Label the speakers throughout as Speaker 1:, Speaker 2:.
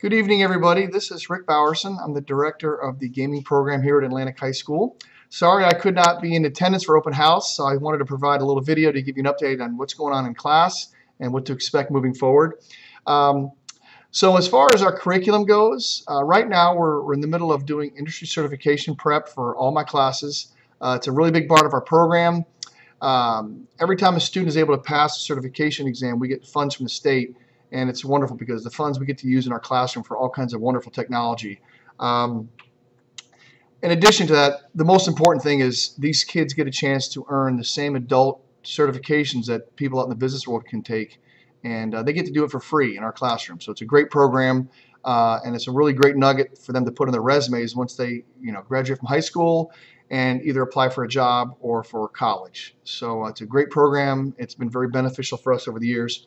Speaker 1: Good evening, everybody. This is Rick Bowrosen. I'm the director of the gaming program here at Atlantic High School. Sorry I could not be in attendance for open house, so I wanted to provide a little video to give you an update on what's going on in class and what to expect moving forward. Um, so as far as our curriculum goes, uh, right now we're, we're, in the middle of doing industry certification prep for all my classes. Uh, it's a really big part of our program. Um, every time a student is able to pass a certification exam, we get funds from the state, and it's wonderful because the funds we get to use in our classroom for all kinds of wonderful technology. Um, in addition to that, the most important thing is these kids get a chance to earn the same adult certifications that people out in the business world can take, and uh, they get to do it for free in our classroom. So it's a great program, uh, and it's a really great nugget for them to put on their resumes once they, you know, graduate from high school and either apply for a job or for college. So uh, it's a great program. It's been very beneficial for us over the years.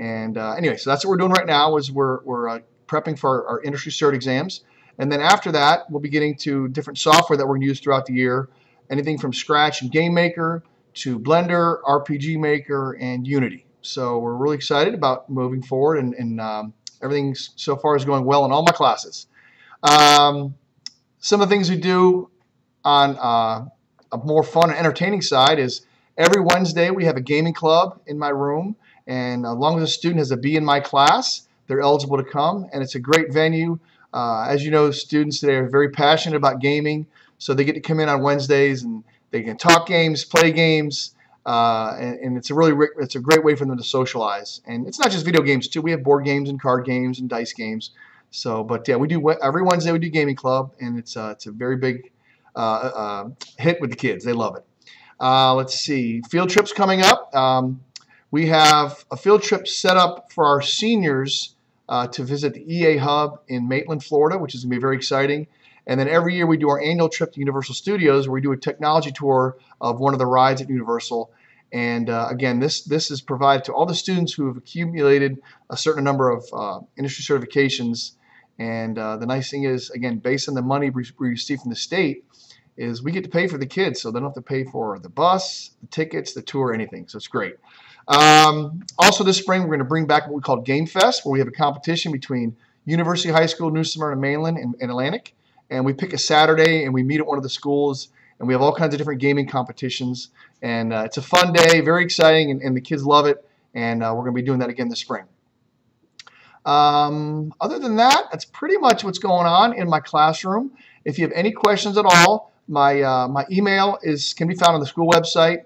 Speaker 1: And uh, anyway, so that's what we're doing right now is we're, we're uh, prepping for our, our industry cert exams. And then after that, we'll be getting to different software that we're going to use throughout the year. Anything from Scratch and Game Maker to Blender, RPG Maker, and Unity. So we're really excited about moving forward and, and um, everything so far is going well in all my classes. Um, some of the things we do on uh, a more fun and entertaining side is every Wednesday we have a gaming club in my room and as long as a student has a B in my class they're eligible to come and it's a great venue. Uh, as you know students today are very passionate about gaming so they get to come in on Wednesdays and they can talk games, play games, uh, and, and, it's a really it's a great way for them to socialize. And it's not just video games too. We have board games and card games and dice games. So, but yeah, we do every Wednesday we do gaming club, and it's uh, it's a very big uh, uh, hit with the kids. They love it. Uh, let's see, field trips coming up. Um, we have a field trip set up for our seniors uh, to visit the EA Hub in Maitland, Florida, which is going to be very exciting. And then every year we do our annual trip to Universal Studios where we do a technology tour of one of the rides at Universal. And uh, again, this, this is provided to all the students who have accumulated a certain number of uh, industry certifications. And uh, the nice thing is, again, based on the money we receive from the state, is we get to pay for the kids, so they don't have to pay for the bus, the tickets, the tour, anything. So it's great. Um, also this spring, we're going to bring back what we call Game Fest, where we have a competition between University High School, New Smyrna Mainland, and, and Atlantic. And we pick a Saturday and we meet at one of the schools and we have all kinds of different gaming competitions. And uh, it's a fun day very exciting and, and the kids love it. And uh, we're going to be doing that again this spring. Um, other than that that's pretty much what's going on in my classroom. If you have any questions at all my uh, my email is can be found on the school website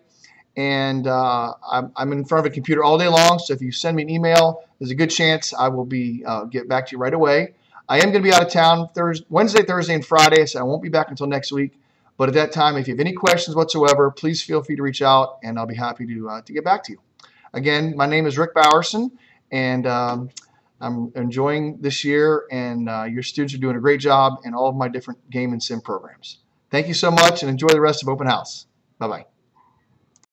Speaker 1: and uh, I'm, I'm, in front of a computer all day long so if you send me an email there's a good chance I will be uh, get back to you right away I am going to be out of town Thursday, Wednesday, Thursday, and Friday, so I won't be back until next week. But at that time, if you have any questions whatsoever, please feel free to reach out, and I'll be happy to, uh, to get back to you. Again, my name is Rick Bowrosen, and um, I'm enjoying this year, and uh, your students are doing a great job in all of my different game and sim programs. Thank you so much, and enjoy the rest of Open House. Bye-bye.